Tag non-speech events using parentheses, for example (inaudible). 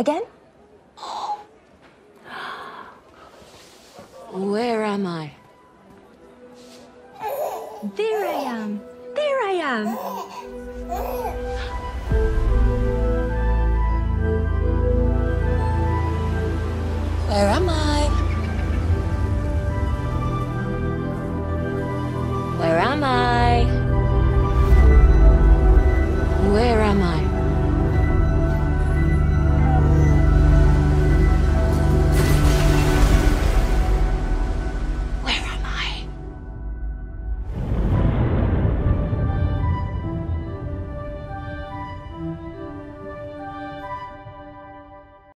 Again? (gasps) Where am I? There I am. There I am. Where am I? Where am I?